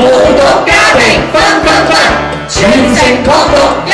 普通家庭分分分全城通报